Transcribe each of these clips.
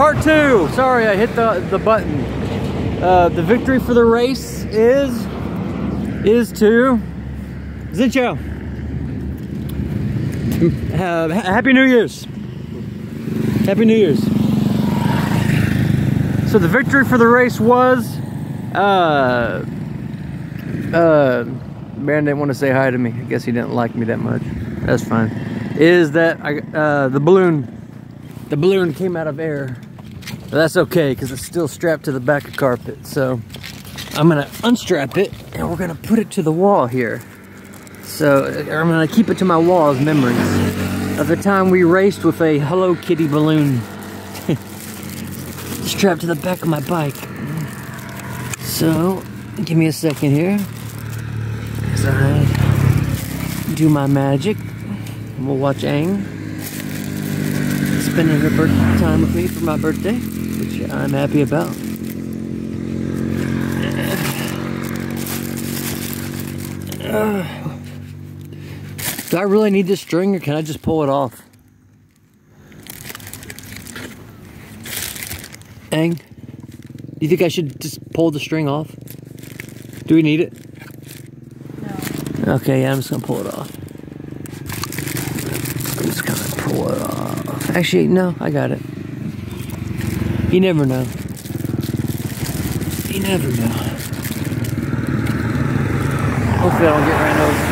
part two. Sorry, I hit the, the button. Uh, the victory for the race is, is to Zincho. Uh, Happy New Year's. Happy New Year's. So the victory for the race was, uh, uh, Baron didn't want to say hi to me. I guess he didn't like me that much. That's fine. Is that I, uh, the balloon, the balloon came out of air. But that's okay because it's still strapped to the back of carpet. So I'm gonna unstrap it and we're gonna put it to the wall here. So uh, I'm gonna keep it to my wall as memories of the time we raced with a Hello Kitty balloon strapped to the back of my bike. So give me a second here as I do my magic. And we'll watch Aang spending her birthday time with me for my birthday, which I'm happy about. do I really need this string or can I just pull it off? Aang, do you think I should just pull the string off? Do we need it? No. Okay, yeah, I'm just gonna pull it off. I'm just gonna pull it off. Actually, no, I got it. You never know. You never know. Hopefully I don't get ran over.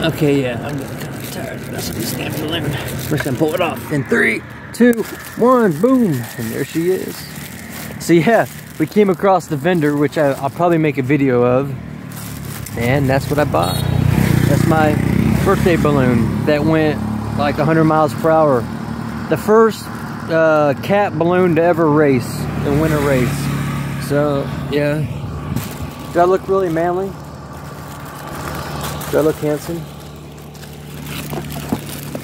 Uh, okay, yeah, I'm getting kind of tired of messing with this damn balloon. We're just gonna pull it off in three, two, one, boom, and there she is. So yeah, we came across the vendor, which I, will probably make a video of, and that's what I bought. That's my birthday balloon that went like 100 miles per hour. The first uh, cat balloon to ever race and win a race. So yeah, do I look really manly? Do I look handsome?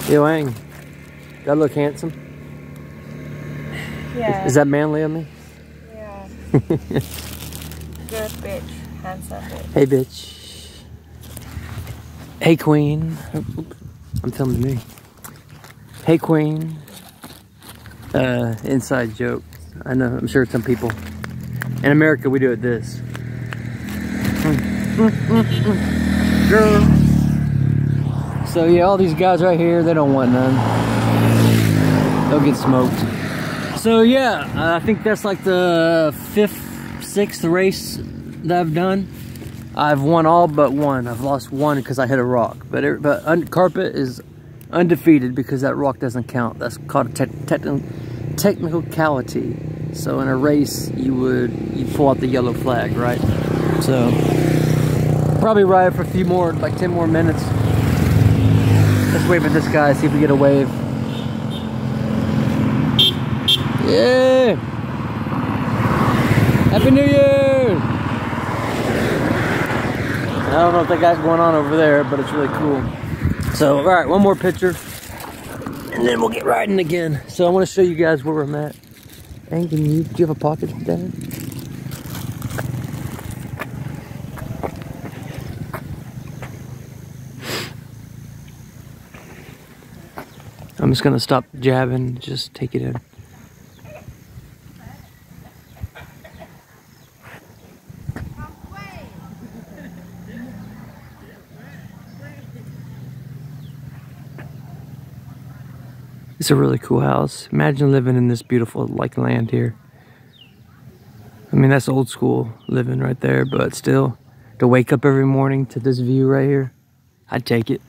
Yo, Ang, do I look handsome? Yeah. Is that manly of me? Yeah. Good bitch. Handsome bitch. Hey, bitch. Hey, queen. I'm filming me. Hey, queen. Uh, inside joke. I know, I'm sure some people. In America, we do it this. Girl. So, yeah, all these guys right here, they don't want none. They'll get smoked. So, yeah, I think that's like the fifth, sixth race that I've done. I've won all but one. I've lost one because I hit a rock. But it, but carpet is undefeated because that rock doesn't count. That's called a te techni technicality. So in a race, you would you pull out the yellow flag, right? So probably ride for a few more, like 10 more minutes. Let's wave at this guy, see if we get a wave. Yeah! Happy New Year! I don't know what that guy's going on over there, but it's really cool. So, all right, one more picture, and then we'll get riding again. So I want to show you guys where I'm at. And can you, do you have a pocket, Dad? I'm just gonna stop jabbing, just take it in. It's a really cool house. Imagine living in this beautiful like land here. I mean, that's old school living right there, but still, to wake up every morning to this view right here, I'd take it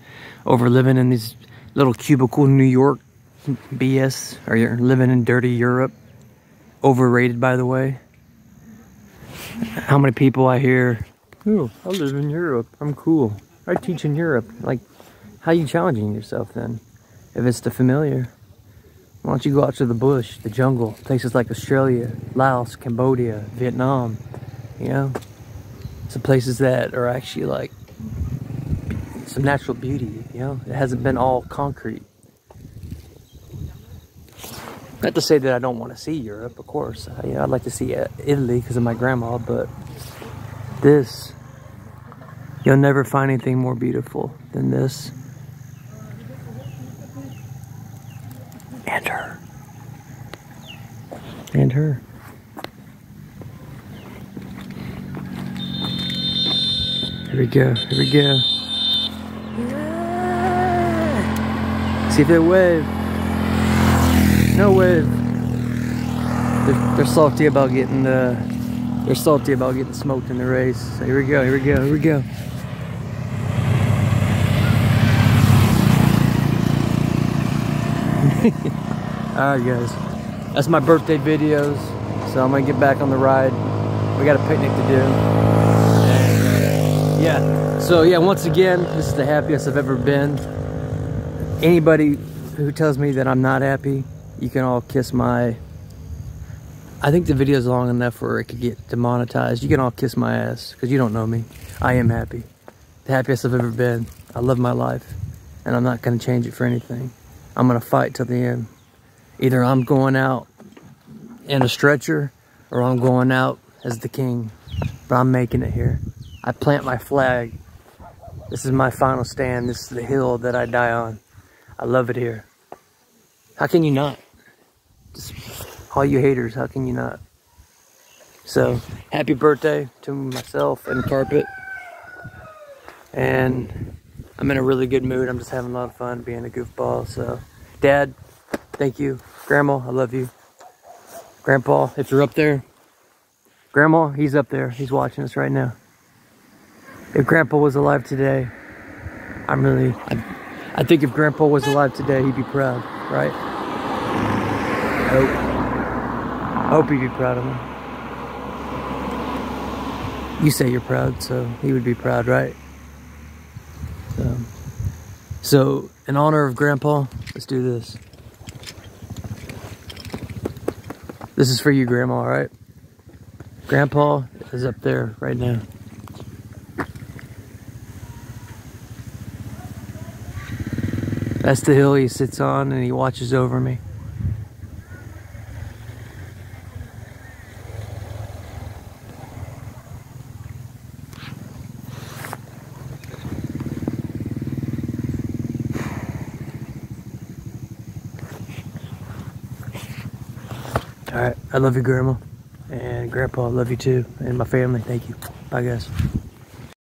over living in these little cubicle New York BS, or you're living in dirty Europe. Overrated, by the way. How many people I hear, oh, I live in Europe, I'm cool. I teach in Europe. Like, how you challenging yourself then? If it's the familiar. Why don't you go out to the bush, the jungle, places like Australia, Laos, Cambodia, Vietnam, you know? Some places that are actually like some natural beauty, you know? It hasn't been all concrete. Not to say that I don't want to see Europe, of course. I, you know, I'd like to see uh, Italy because of my grandma, but this, you'll never find anything more beautiful than this. And her. And her. Here we go. Here we go. See if they wave. No wave. They're, they're salty about getting the. They're salty about getting smoked in the race. So here we go. Here we go. Here we go. Alright guys, that's my birthday videos. So I'm gonna get back on the ride. We got a picnic to do. Uh, yeah, so yeah, once again, this is the happiest I've ever been. Anybody who tells me that I'm not happy, you can all kiss my... I think the video's long enough where it could get demonetized. You can all kiss my ass, because you don't know me. I am happy. The happiest I've ever been. I love my life, and I'm not gonna change it for anything. I'm gonna fight till the end. Either I'm going out in a stretcher or I'm going out as the king. But I'm making it here. I plant my flag. This is my final stand. This is the hill that I die on. I love it here. How can you not? Just all you haters, how can you not? So, happy birthday to myself and Carpet. And I'm in a really good mood. I'm just having a lot of fun being a goofball. So, Dad, thank you. Grandma, I love you. Grandpa, if you're up there. Grandma, he's up there. He's watching us right now. If Grandpa was alive today, I'm really, I, I think if Grandpa was alive today, he'd be proud, right? I hope. I hope he'd be proud of me. You say you're proud, so he would be proud, right? So, so in honor of Grandpa, let's do this. This is for you, Grandma, all right? Grandpa is up there right now. That's the hill he sits on and he watches over me. All right. I love you, Grandma. And Grandpa, I love you too. And my family, thank you. Bye, guys.